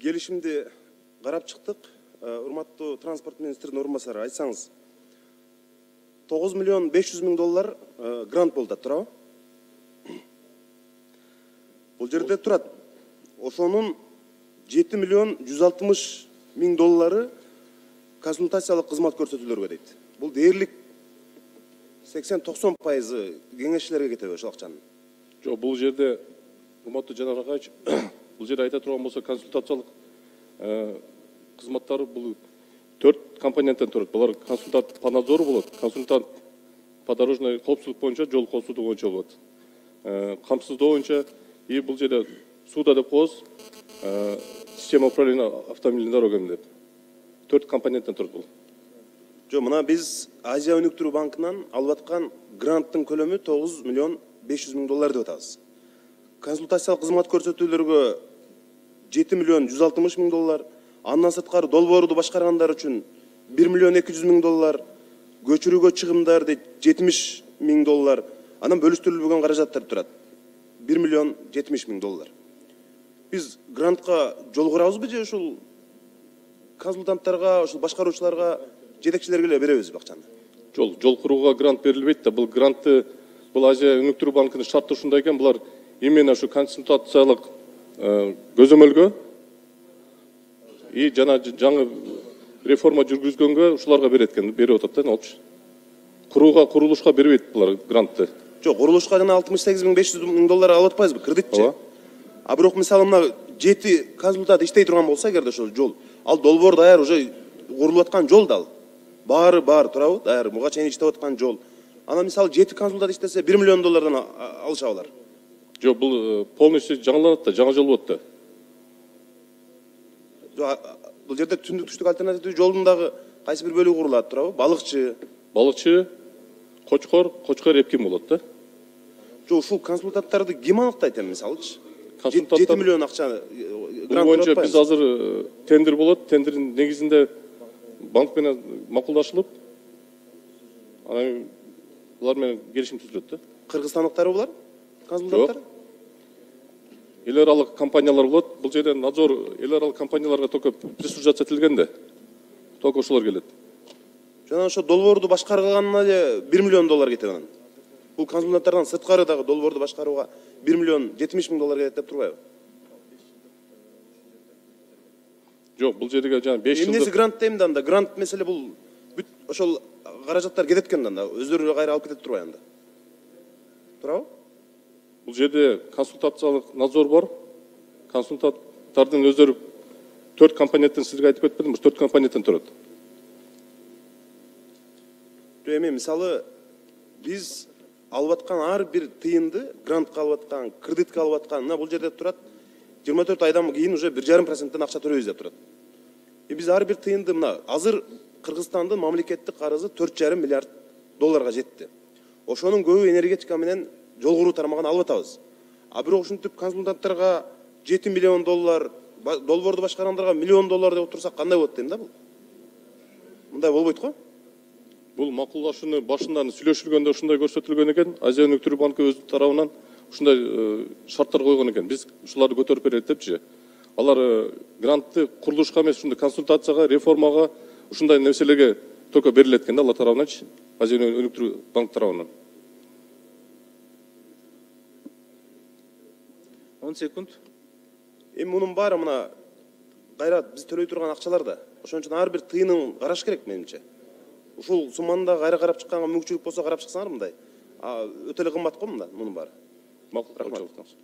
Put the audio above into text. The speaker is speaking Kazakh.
келишимди карап чыктык. Урматтуу транспорт министринин орун басары айтсаңыз тогуз миллион беш жүз миң доллар э, грант болуп атат туурабы? Бул жерде турат. Ошонун жети миллион жүз алтымыш миң доллары консультациялык кызмат көрсөтүүлөргө дейт. Бул дээрлик сексен токсон пайызы кеңешчилерге кетеби ошол акчанын жоқ бұл жерде урматтуу жанар агайчы бұл жерде айта турган болсо консультациялык э, кызматтары бул төрт компоненттен турат булар консультант по надзору болот консультант по дорожной коопсуздук боюнча жол коопсуздугу боюнча болот Э, камсыздоо боюнча и бул жерде суда деп коебуз э, система управления автомобильными дорогами деп. Төрт компоненттен турат бул жок мына биз азия өнүктүрүү банкынан алып аткан гранттын көлөмү тогуз миллион беш жүз миң доллар деп атабыз консультациялык кызмат көрсөтүүлөргө жети миллион жүз алтымыш миң доллар андан сырткары долбоорду башкаргандар үчүн бир миллион эки жүз миң доллар көчүрүүгө чыгымдар дейт жетимиш миң доллар. Анан бөлүштүрүлбөгөн каражаттар турат бир миллион жетимиш миң доллар. Биз грантка жол курабызбы же ушул консультанттарга ушул башкаруучуларга жетекчилерге эле беребизби акчаны жол жол курууга грант берилбейт да бул грантты бул азия өнүктүрүү банкынын шарты ушундай экен булар именно ушу консультациялык э, көзөмөлгө и жана жаңы реформа жүргүзгөнгө ушуларга берет экен берип атат да аны алчу курууга курулушка бербейт булар грантты. Жок курулушка жана алтымыш сегиз миң беш жүз миң доллар алып атпайбызбы кредитчи. Ооба. А бирок мисалы мына жети консультант иштей турган болсо эгерде ошол жол ал долбоор даяр уже курулуп аткан жол да ал баары бар туурабы даяр буга чейин иштеп аткан жол. Анан мисалы жети консультант иштесе бир миллион доллардан а- жок бул э, полностью жаңыланат да жаңы жол болот да бул жерде түндүк түштүк альтернативдүү жолдун дагы кайсы бир бөлүгү курулат туурабы балыкчы балыкчы кочкор кочкор эпкин болот да. Жок ушул консультанттарды ким аныктайт эми мисалычы жети миллион акча бул боюнча биз азыр э, тендер болот тендердин негизинде банк менен макулдашылып анан булар менен келишим түзүлөт да. Кыргызстандыктары булар консультанттар эл аралык компаниялар болот бул жерде надзор эл аралык компанияларга только присуждаться этилген да только ошолор келет жана ошо долбоорду башкарганына эле бир миллион доллар кетет анан бул консультанттардан сырткары дагы долбоорду башкарууга бир миллион жетимиш миң доллар кетет деп турбайбы жок бул жерге жана беш эмнеси жылдык грант дейм да анда. Грант маселе бул бүт ошол каражаттар кетет экен да анда. Өздөрү кайра алып кетет турбайбы анда. Туурабы бул жерде консультациялык надзор бар. Консультанттардын өздөрү төрт компоненттен сизге айтып кетпедимби ушу төрт компоненттен жок эми мисалы биз алып аткан ар бир тыйынды грантка алып аткан кредитке алып аткан мына бул жерде турат жыйырма төрт айдан кийин уже бир жарым проценттен акча төлөйбүз деп турат и биз ар бир тыйынды мына азыр кыргызстандын мамлекеттик карызы төрт жарым миллиард долларга жетти ошонун көбү энергетика менен жол куруу тармагын алып атабыз. А бирок ушинтип консультанттарга жети миллион доллар долбоорду башкаргандарга миллион доллар деп отурсак кандай болот дейм да бул мындай болбойт го бул макулдашууну башынан сүйлөшүлгөндө ушундай көрсөтүлгөн экен азия өнүктүрүү банкы өз тарабынан ушундай э, шарттар койгон экен биз ушуларды көтөрүп берели депчи алар э, грантты курулушка эмес ушундай консультацияга реформага ушундай нерселерге только берилет экен да алар тарабынанчы азия өнүктүрүү банк тарабынан он секунд. Эми мунун баары мына кайра биз төлөй турган акчалар да ошон үчүн ар бир тыйынын караш керек менимче. Ушул сумманы да кайра карап чыкканга мүмкүнчүлүк болсо карап чыксаңар мындай. Өтө эле кымбат го мында мунун баары? Макул Рахмат.